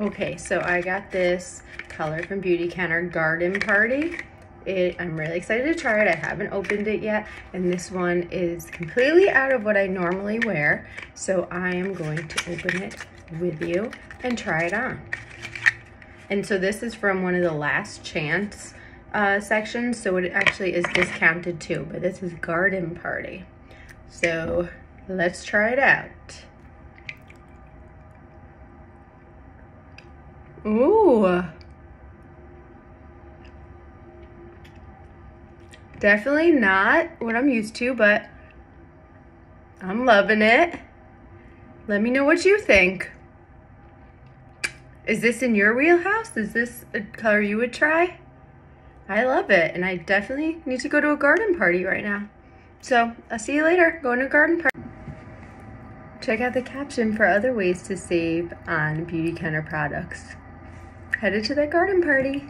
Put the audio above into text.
Okay, so I got this color from Beautycounter Garden Party. It, I'm really excited to try it. I haven't opened it yet. And this one is completely out of what I normally wear. So I am going to open it with you and try it on. And so this is from one of the last chance uh, sections. So it actually is discounted too, but this is Garden Party. So let's try it out. Ooh. Definitely not what I'm used to, but I'm loving it. Let me know what you think. Is this in your wheelhouse? Is this a color you would try? I love it, and I definitely need to go to a garden party right now. So, I'll see you later. Going to a garden party. Check out the caption for other ways to save on Beautycounter products. Headed to that garden party.